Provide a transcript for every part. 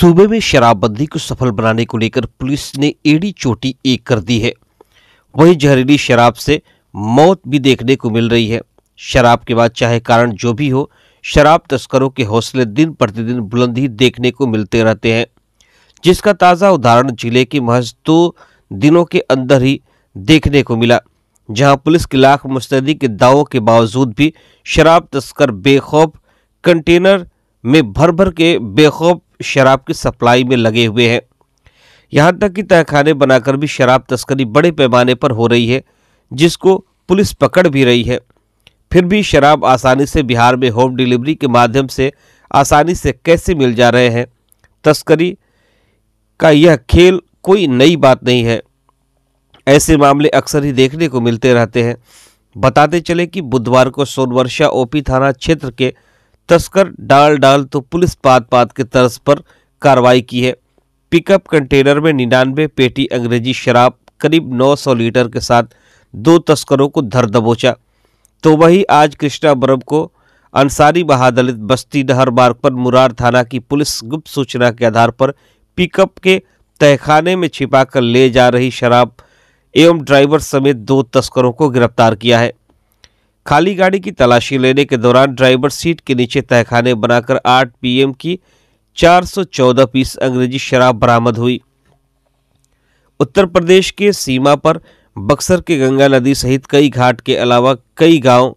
सूबे में शराबबंदी को सफल बनाने को लेकर पुलिस ने एड़ी चोटी एक कर दी है। वहीं जहरीली शराब से मौत भी देखने को मिल रही है। शराब के बाद चाहे कारण जो भी हो, शराब तस्करों के हौसले दिन प्रतिदिन बुलंद ही देखने को मिलते रहते हैं। जिसका ताज़ा उदाहरण ज़िले के महज दो दिनों के अंदर ही देखने को मिला, जहाँ पुलिस की लाख मुस्तैदी के दावों के बावजूद भी शराब तस्कर बेखौफ कंटेनर में भर भर के बेखौफ शराब की सप्लाई में लगे हुए हैं। यहाँ तक कि तहखाने बनाकर भी शराब तस्करी बड़े पैमाने पर हो रही है, जिसको पुलिस पकड़ भी रही है। फिर भी शराब आसानी से बिहार में होम डिलीवरी के माध्यम से आसानी से कैसे मिल जा रहे हैं? तस्करी का यह खेल कोई नई बात नहीं है। ऐसे मामले अक्सर ही देखने को मिलते रहते हैं। बताते चले कि बुधवार को सोनवर्षा ओपी थाना क्षेत्र के तस्कर डाल डाल तो पुलिस पात पात के तर्ज पर कार्रवाई की है। पिकअप कंटेनर में निन्यानवे पेटी अंग्रेज़ी शराब, करीब 900 लीटर के साथ दो तस्करों को धर दबोचा। तो वही आज कृष्णापुरम को अंसारी महादलित बस्ती नहर मार्ग पर मुरार थाना की पुलिस गुप्त सूचना के आधार पर पिकअप के तहखाने में छिपाकर ले जा रही शराब एवं ड्राइवर समेत दो तस्करों को गिरफ़्तार किया है। खाली गाड़ी की तलाशी लेने के दौरान ड्राइवर सीट के नीचे तहखाने बनाकर 8 पीएम की 414 पीस अंग्रेज़ी शराब बरामद हुई। उत्तर प्रदेश के सीमा पर बक्सर के गंगा नदी सहित कई घाट के अलावा कई गाँव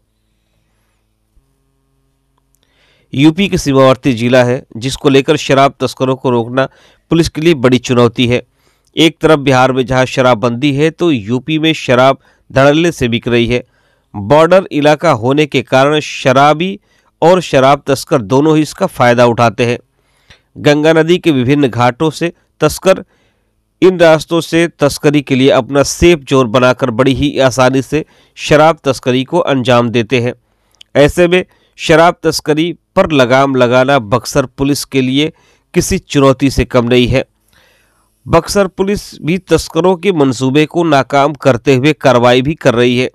यूपी के सीमावर्ती जिला है, जिसको लेकर शराब तस्करों को रोकना पुलिस के लिए बड़ी चुनौती है। एक तरफ़ बिहार में जहाँ शराबबंदी है तो यूपी में शराब धड़ल्ले से बिक रही है। बॉर्डर इलाका होने के कारण शराबी और शराब तस्कर दोनों ही इसका फ़ायदा उठाते हैं। गंगा नदी के विभिन्न घाटों से तस्कर, इन रास्तों से तस्करी के लिए अपना सेफ़ ज़ोर बनाकर बड़ी ही आसानी से शराब तस्करी को अंजाम देते हैं। ऐसे में शराब तस्करी पर लगाम लगाना बक्सर पुलिस के लिए किसी चुनौती से कम नहीं है। बक्सर पुलिस भी तस्करों के मंसूबे को नाकाम करते हुए कार्रवाई भी कर रही है।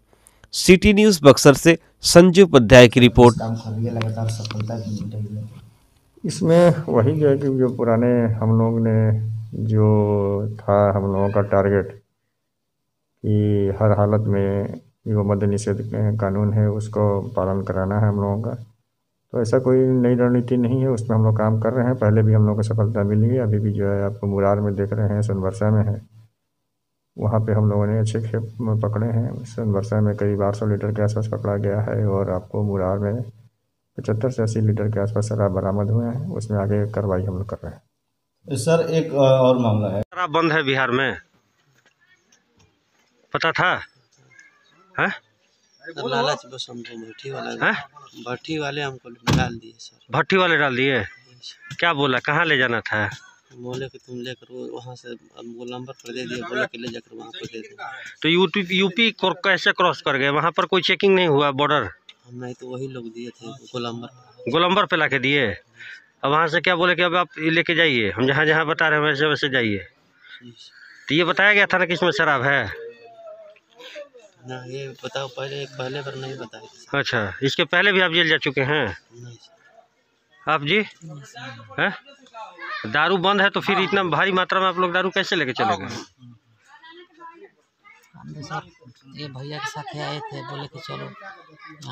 सिटी न्यूज़ बक्सर से संजय उपाध्याय की रिपोर्ट। इसमें वही जो है कि जो पुराने हम लोग ने जो था हम लोगों का टारगेट कि हर हालत में जो मद्य निषेध कानून है उसको पालन कराना है हम लोगों का। तो ऐसा कोई नई रणनीति नहीं है उसमें हम लोग काम कर रहे हैं। पहले भी हम लोग को सफलता मिली है अभी भी जो है आपको मुरार में देख रहे हैं सोनवर्षा में है। वहाँ पे हम लोगों ने अच्छे खेप पकड़े हैं। सोनवर्षा में करीब आठ सौ लीटर के आसपास पकड़ा गया है और आपको मुरार में पचहत्तर से अस्सी लीटर के आसपास शराब बरामद हुए हैं। उसमें आगे कार्रवाई हम लोग कर रहे हैं। सर एक और मामला है। शराब बंद है बिहार में। पता था? है? लालच बस हमको भट्टी वाला भट्टी वाले हमको निकाल दिए सर। भट्टी वाले डाल दिए? क्या बोला? कहाँ ले जाना था? बोले कि तुम लेकर वहाँ से अब वो नंबर पर दे दिए बोले कि ले जाकर वहाँ पर दे दे तो यूपी यूपी को कैसे क्रॉस कर गए? वहाँ पर कोई चेकिंग नहीं हुआ बॉर्डर हम नहीं तो वही लोग दिए थे गोलम्बर गोलम्बर पे लाके दिए? अब वहाँ से क्या बोले कि अब आप लेके जाइए? हम जहाँ जहाँ बता रहे हैं वैसे वैसे जाइए। तो ये बताया गया था ना कि इसमें शराब है? ना ये बताओ पहले पहले पर नहीं बताया। अच्छा इसके पहले भी आप जेल जा चुके हैं? आप जी? हैं? दारू बंद है तो फिर इतना भारी मात्रा में आप लोग दारू कैसे लेके चले गए? ये भैया के साथ आए थे बोले कि चलो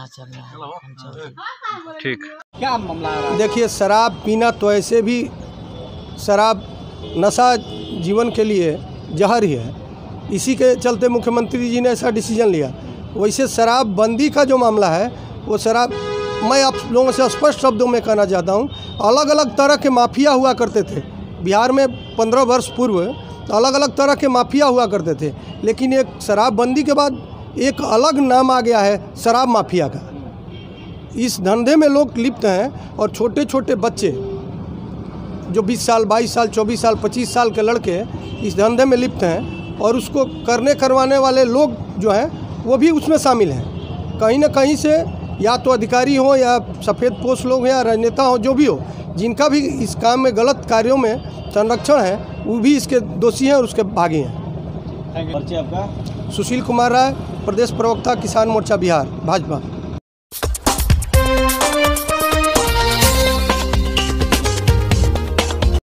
चलना है हम देखिए शराब पीना तो ऐसे भी शराब नशा जीवन के लिए जहर ही है। इसी के चलते मुख्यमंत्री जी ने ऐसा डिसीज़न लिया। वैसे शराब बंदी का जो मामला है वो शराब मैं आप लोगों से स्पष्ट शब्दों में कहना चाहता हूँ अलग अलग तरह के माफिया हुआ करते थे। बिहार में पंद्रह वर्ष पूर्व अलग अलग तरह के माफिया हुआ करते थे, लेकिन एक शराबबंदी के बाद एक अलग नाम आ गया है, शराब माफिया का। इस धंधे में लोग लिप्त हैं और छोटे छोटे बच्चे, जो 20 साल 22 साल 24 साल 25 साल के लड़के इस धंधे में लिप्त हैं और उसको करने करवाने वाले लोग जो हैं, वो भी उसमें शामिल हैं। कहीं ना कहीं से या तो अधिकारी हो या सफ़ेद पोष लोग हो या राजनेता हो जो भी हो जिनका भी इस काम में गलत कार्यों में संरक्षण है वो भी इसके दोषी हैं और उसके भागी हैं। आपका? सुशील कुमार राय प्रदेश प्रवक्ता किसान मोर्चा बिहार भाजपा।